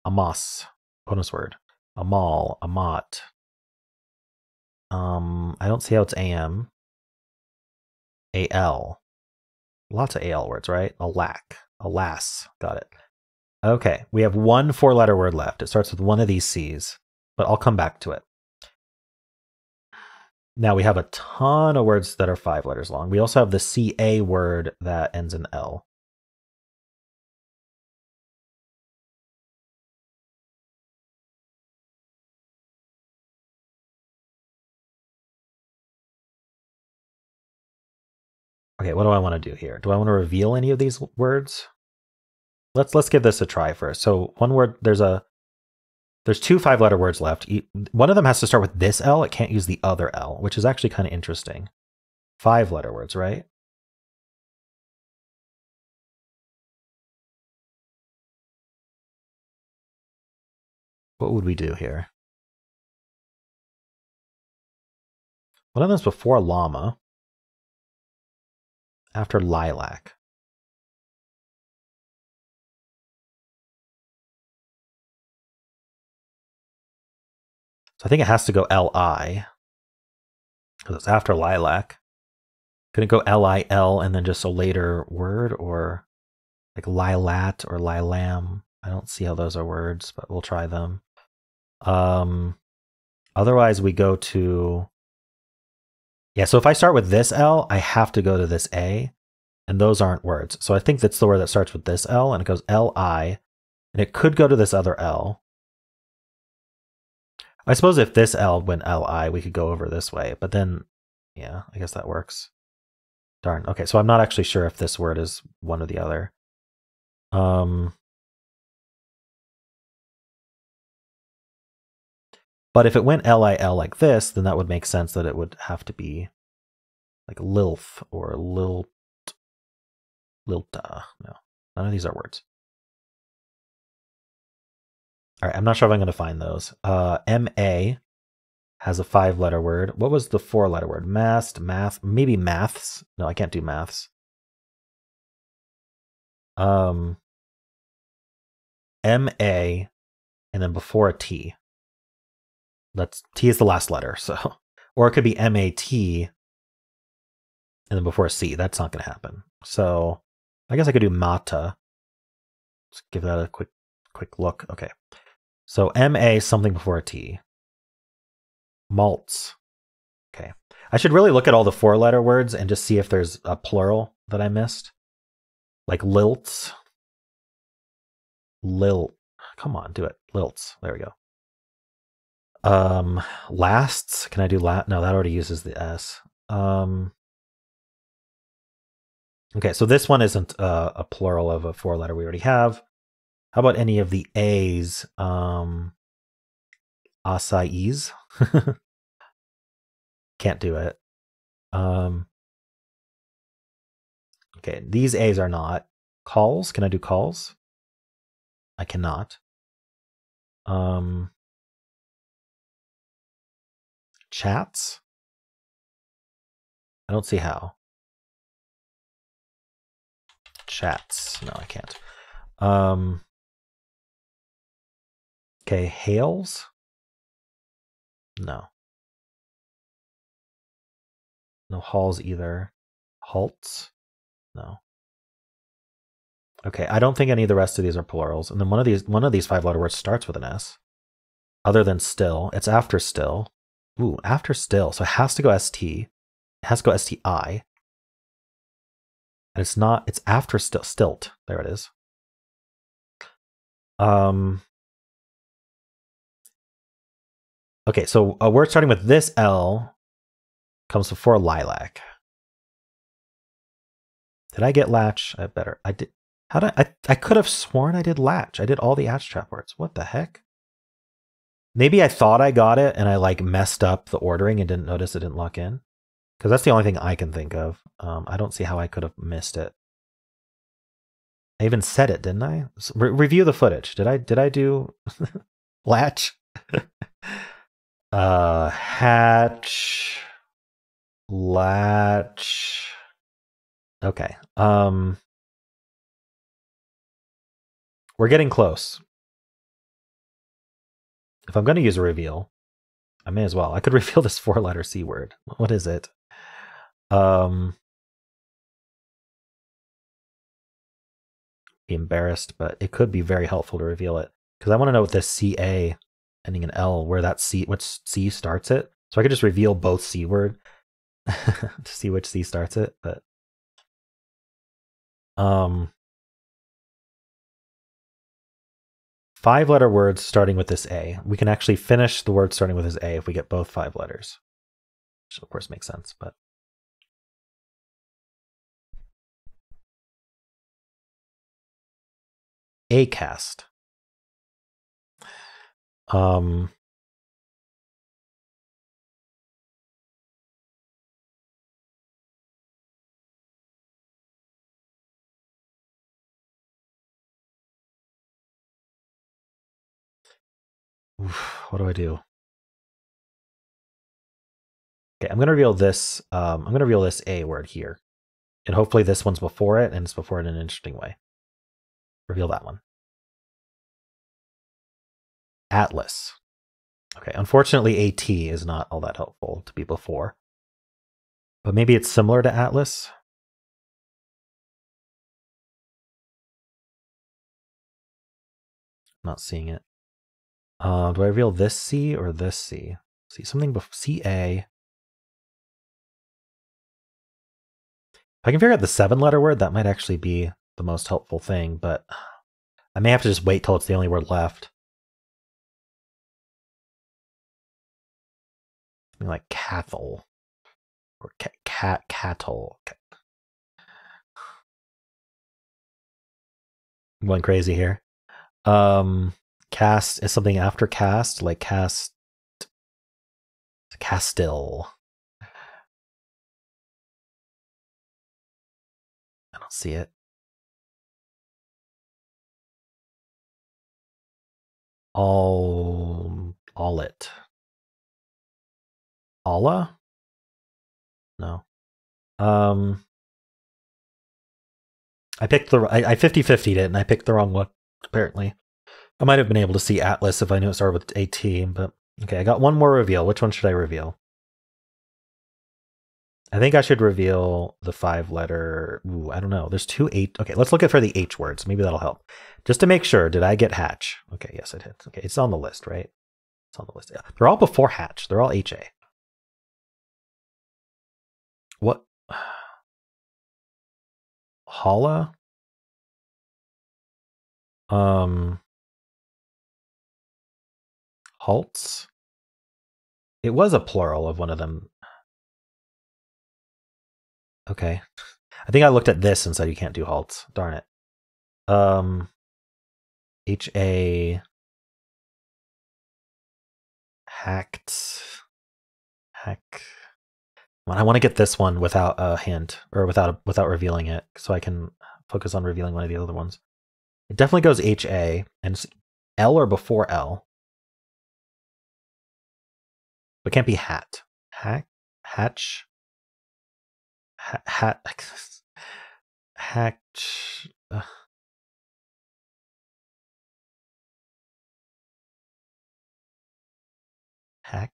Amos. Bonus word. Amal. Amat. Um, I don't see how it's AM. AL. Lots of AL words, right? Alack. Alas. Got it. Okay, we have one four letter word left. It starts with one of these C's, but I'll come back to it. Now we have a ton of words that are five letters long. We also have the CA word that ends in L. Okay, what do I want to do here? Do I want to reveal any of these words? Let's let's give this a try first. So one word, there's a there's two five letter words left. One of them has to start with this L. It can't use the other L, which is actually kind of interesting. Five letter words, right? What would we do here? One of them's before llama after lilac. So I think it has to go L-I because it's after lilac. Could it go L-I-L and then just a later word or like lilat or lilam? I don't see how those are words, but we'll try them. Um, otherwise, we go to yeah, so if I start with this L, I have to go to this A. and those aren't words. So I think that's the word that starts with this L, and it goes L I, and it could go to this other L. I suppose if this L went L I, we could go over this way, but then, yeah, I guess that works. Darn. Okay, so I'm not actually sure if this word is one or the other. Um, but if it went L-I-L like this, then that would make sense that it would have to be like Lilth or Lilt, Lilta. No, none of these are words. All right, I'm not sure if I'm going to find those. Uh, M-A has a five letter word. What was the four letter word? Mast, math, maybe maths. No, I can't do maths. Um, M A, and then before a T. That's T is the last letter, so [LAUGHS] or it could be M A T, and then before a C. That's not going to happen. So I guess I could do mata. Let's give that a quick quick look. Okay, so M A something before a T malts. Okay. I should really look at all the four letter words and just see if there's a plural that I missed. Like lilts. Lilt. Come on, do it. Lilts. There we go. Um, lasts. Can I do lat? No, that already uses the S. Um, okay, so this one isn't uh, a plural of a four letter we already have. How about any of the A's? Um, acais. [LAUGHS] Can't do it. Um, okay, these A's are not. Calls, can I do calls? I cannot. Um, chats? I don't see how. Chats. No, I can't. Um, okay, hails? No. No halls either. Halts? No. Okay, I don't think any of the rest of these are plurals. And then one of these one of these five letter words starts with an S. Other than still. It's after still. Ooh, after still. So it has to go ST. It has to go STI. And it's not, it's after still stilt. There it is. Um Okay, so a word starting with this L comes before lilac. Did I get latch? I better. I did. How did I, I? I could have sworn I did latch. I did all the atch trap words. What the heck? Maybe I thought I got it and I like messed up the ordering and didn't notice it didn't lock in. Because that's the only thing I can think of. Um, I don't see how I could have missed it. I even said it, didn't I? Re review the footage. Did I? Did I do [LAUGHS] latch? [LAUGHS] uh, hatch, latch. Okay. Um, we're getting close. If I'm going to use a reveal, I may as well. I could [LAUGHS] reveal this four-letter C word. What is it? Um, be embarrassed, but it could be very helpful to reveal it because I want to know what this CA ending in L, where that C, which C starts it. So I could just reveal both C word [LAUGHS] to see which C starts it, but um, five letter words starting with this A. We can actually finish the word starting with this A if we get both five letters, which of course makes sense, but. Acast. Um, Oof, what do I do? Okay, I'm to reveal this. Um, I'm to reveal this A word here. And hopefully this one's before it, and it's before it in an interesting way. Reveal that one. Atlas. Okay, unfortunately AT is not all that helpful to be before. But maybe it's similar to Atlas. Not seeing it. Uh, do I reveal this C or this C? See something before CA. If I can figure out the seven letter word, that might actually be the most helpful thing, but I may have to just wait till it's the only word left. Something like cattle or cat, cat cattle. I'm going crazy here. Um, cast is something after cast, like cast, castill. I don't see it. All, all it. Alla? No. Um, I picked the I, I 50 50 it and I picked the wrong one, apparently. I might have been able to see Atlas if I knew it started with AT, but okay, I got one more reveal. Which one should I reveal? I think I should reveal the five letter. Ooh, I don't know. There's two eight. Okay, let's look at for the H words. Maybe that'll help. Just to make sure, did I get hatch? Okay, yes, I did. Okay, it's on the list, right? It's on the list. Yeah. They're all before hatch. They're all HA. What? [SIGHS] Holla? Um, halts? It was a plural of one of them. Okay. I think I looked at this and said you can't do halts. Darn it. Um, H A hacked hack I want to get this one without a hint or without without revealing it, so I can focus on revealing one of the other ones. It definitely goes H A and L or before L. It can't be hat. Hack hatch. Ha- hat [LAUGHS] hatch. Hack.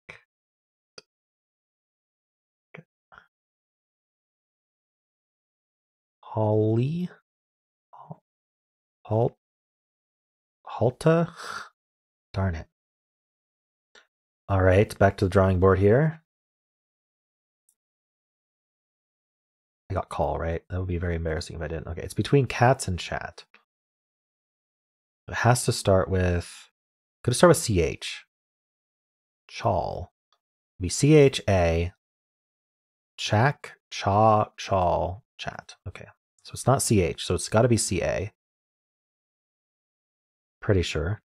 Holly? Halt? Halta? [SIGHS] Darn it. All right, back to the drawing board here. I got call, right? That would be very embarrassing if I didn't. Okay, it's between cats and chat. It has to start with, could it start with CH? Chal. Be C-H-A, chak, cha, chal, chat. Okay. So it's not CH, so it's got to be CA. Pretty sure.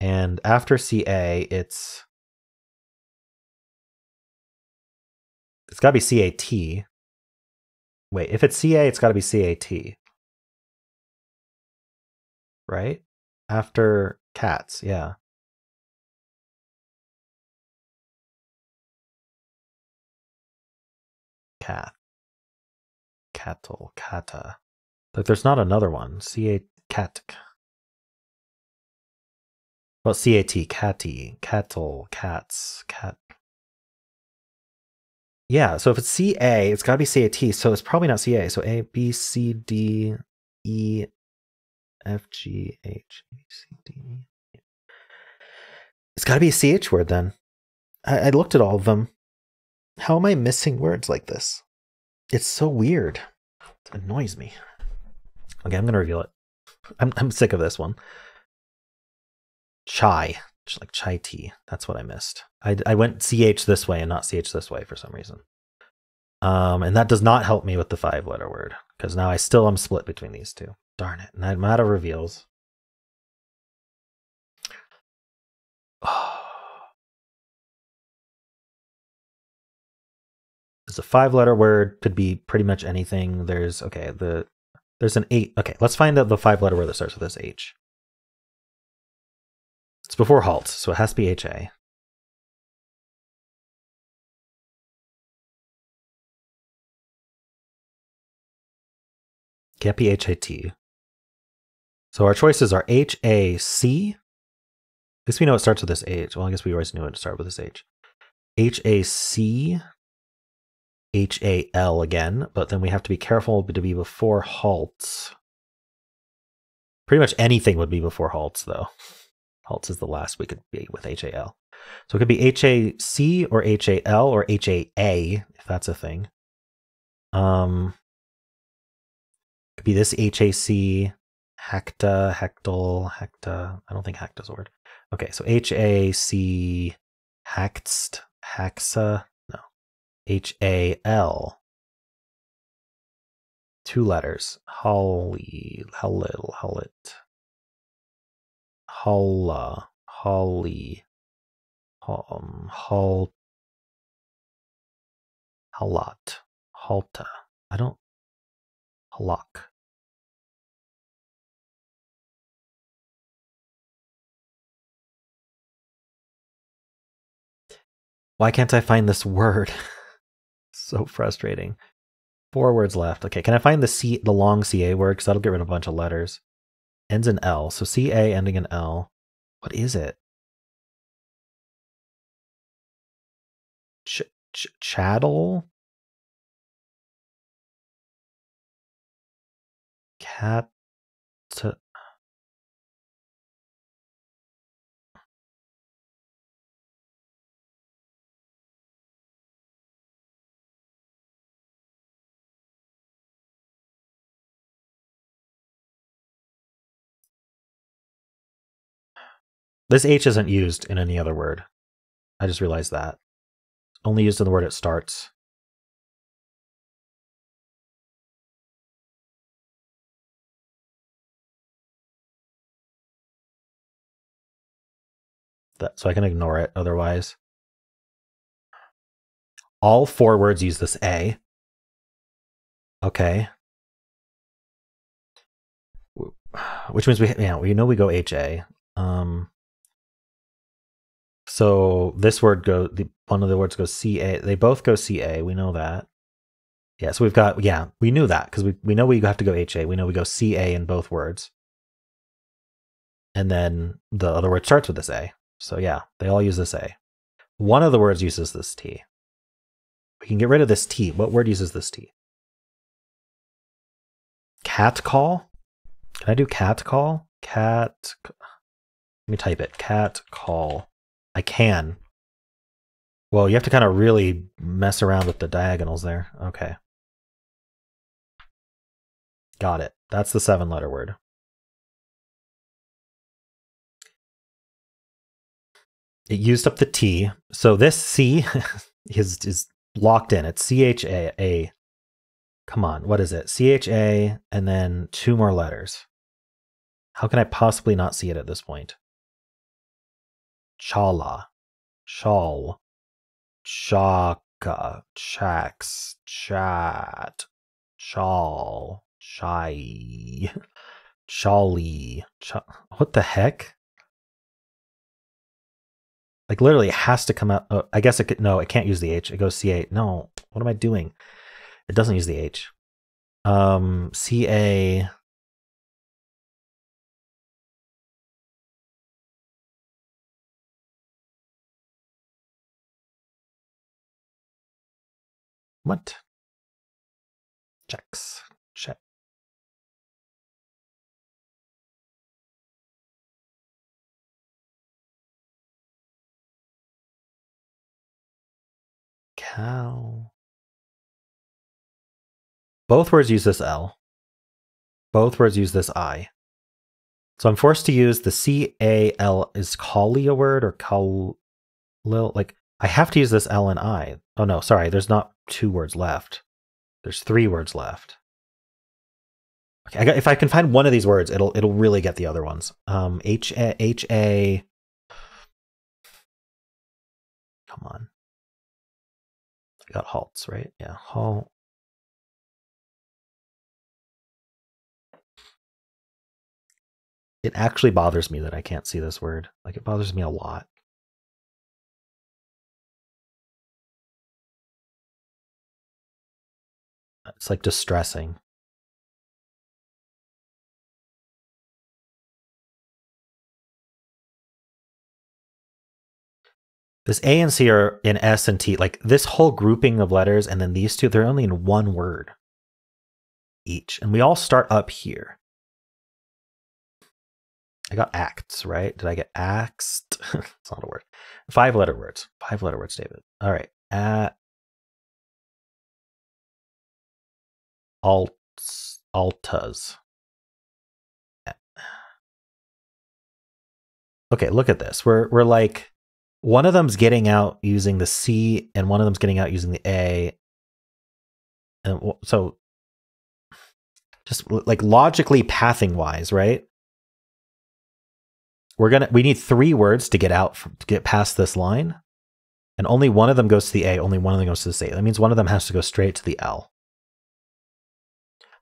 And after CA, it's it's got to be CAT. Wait, if it's CA, it's got to be CAT. Right? After cats, yeah. cat. Cattle, kata. Like there's not another one. C A cat. Well, C A T, catty, cattle, cats, cat. Yeah, so if it's C A, it's got to be C A T. So it's probably not C A. So A B C D E F G H B C D. It's got to be a CH word then. I, I looked at all of them. How am I missing words like this? It's so weird. It annoys me. Okay, I'm gonna reveal it. I'm I'm sick of this one. Chai, like chai tea. That's what I missed. I I went ch this way and not ch this way for some reason. Um, and that does not help me with the five letter word because now I still am split between these two. Darn it! And I'm out of reveals. [SIGHS] Oh. It's a five letter word, could be pretty much anything. There's okay, the there's an eight. Okay, let's find out the five letter word that starts with this H. It's before halt, so it has to be HA. Can't be HAT. So our choices are H A C. I guess we know it starts with this H. Well, I guess we always knew it to start with this H. H A C H A L again, but then we have to be careful to be before halt. Pretty much anything would be before halts, though. Halts is the last we could be with H A L. So it could be H A C or H A L or H A A if that's a thing. Um, could be this H A C, hecta, hectal, hecta. I don't think hecta's a word. Okay, so H A C, hext, hexa. No, H A L. Two letters. Holly, Hallil, Hullet. Holla, Holly, um, Hal, Halat, Halta. I don't. Halak. Why can't I find this word? [LAUGHS] so frustrating. Four words left. Okay, can I find the C, the long CA word? Because that'll get rid of a bunch of letters. Ends in L. So CA ending in L. What is it? Ch- ch- chattel? Cat. This H isn't used in any other word. I just realized that. Only used in the word it starts. That, so I can ignore it otherwise. All four words use this A. Okay. Which means we yeah, we know we go HA. Um so this word go the one of the words goes CA. They both go CA. We know that. Yeah, so we've got yeah, we knew that because we we know we have to go HA. We know we go CA in both words. And then the other word starts with this A. So yeah, they all use this A. One of the words uses this T. We can get rid of this T. What word uses this T? Cat call? Can I do cat call? Cat. Let me type it. Cat call. I can. Well, you have to kind of really mess around with the diagonals there. Okay. Got it. That's the seven letter word. It used up the T. So this C [LAUGHS] is, is locked in. It's C H A A. Come on, what is it? C H A and then two more letters. How can I possibly not see it at this point? Chala, Shawl, Chaka, Chax, Chat, Shawl, Shy, Charlie. Ch- what the heck? Like literally, it has to come out. Oh, I guess it could. No, it can't use the H. It goes C8. No, what am I doing? It doesn't use the H. Um, CA. What? Checks. Check. Cow. Both words use this L. Both words use this I. So I'm forced to use the C A L. Is Kali a word or Kal? Like I have to use this L and I. Oh no, sorry. There's not two words left. There's three words left. Okay, I got, if I can find one of these words, it'll it'll really get the other ones. Um, H A H A. Come on. I got halts, right? Yeah, halt. It actually bothers me that I can't see this word. Like it bothers me a lot. It's like distressing. This A and C are in S and T. Like this whole grouping of letters and then these two, they're only in one word each. And we all start up here. I got acts, right? Did I get axed? [LAUGHS] it's not a word. Five letter words. Five letter words, David. All right. At alts altas. Okay, look at this. We're we're like one of them's getting out using the C and one of them's getting out using the A. And so just like logically pathing wise, right? We're gonna we need three words to get out from, to get past this line, and only one of them goes to the A. Only one of them goes to the C. That means one of them has to go straight to the L.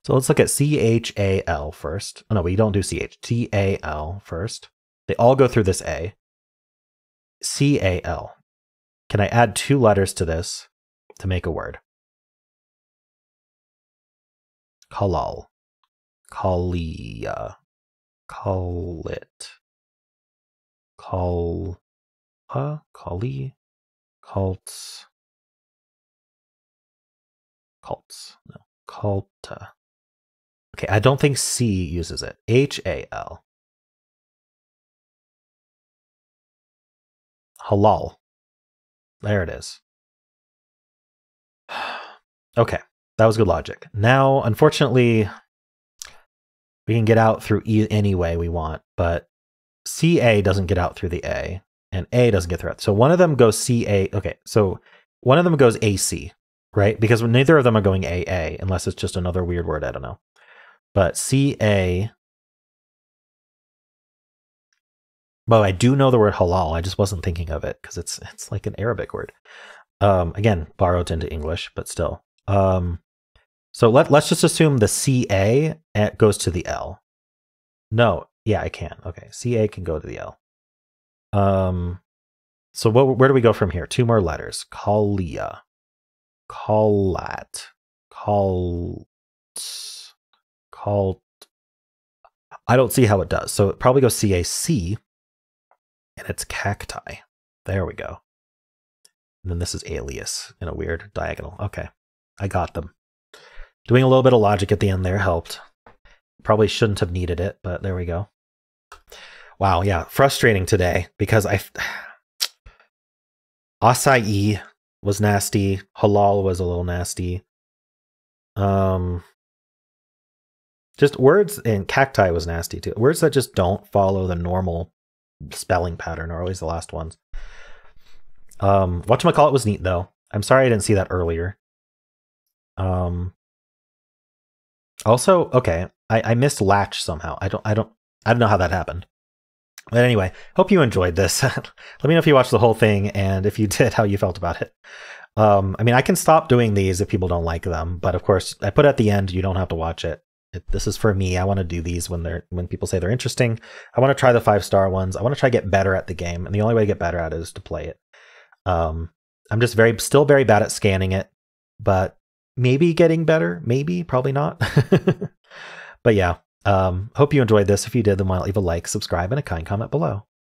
So let's look at C H A L first. Oh no, we don't do C H. T A L first. They all go through this A. C A L. Can I add two letters to this to make a word? Kalal. Kalia. Call it. Call. Uh, Kali. Cults. Cults. No. Culta. Okay, I don't think C uses it. H A L. Halal. There it is. [SIGHS] okay, that was good logic. Now, unfortunately, we can get out through e any way we want, but CA doesn't get out through the A, and A doesn't get through it. So one of them goes CA. Okay, so one of them goes AC, right? Because neither of them are going AA, unless it's just another weird word. I don't know. But CA. Well, I do know the word halal. I just wasn't thinking of it because it's it's like an Arabic word. Um, again, borrowed into English, but still. Um, so let, let's just assume the CA goes to the L. No, yeah, I can. Okay, CA can go to the L. Um, so what, where do we go from here? Two more letters. Kalia. Callat. Call. Called. I don't see how it does. So it probably goes CAC, and it's cacti. There we go. And then this is alias in a weird diagonal. Okay, I got them. Doing a little bit of logic at the end there helped. Probably shouldn't have needed it, but there we go. Wow, yeah, frustrating today because I [SIGHS] acai was nasty, halal was a little nasty. Um just words and cacti was nasty too. Words that just don't follow the normal spelling pattern are always the last ones. Um whatchamacallit was neat though. I'm sorry I didn't see that earlier. Um also, okay, I, I missed latch somehow. I don't I don't I don't know how that happened. But anyway, hope you enjoyed this. [LAUGHS] Let me know if you watched the whole thing and if you [LAUGHS] did, how you felt about it. Um, I mean, I can stop doing these if people don't like them, but of course, I put at the end. You don't have to watch it. it this is for me. I want to do these when they're when people say they're interesting. I want to try the five star ones. I want to try to get better at the game, and the only way to get better at it is to play it. Um, I'm just very still very bad at scanning it, but maybe getting better, maybe, probably not. [LAUGHS] but yeah, um, hope you enjoyed this. If you did, then why not leave a like, subscribe, and a kind comment below.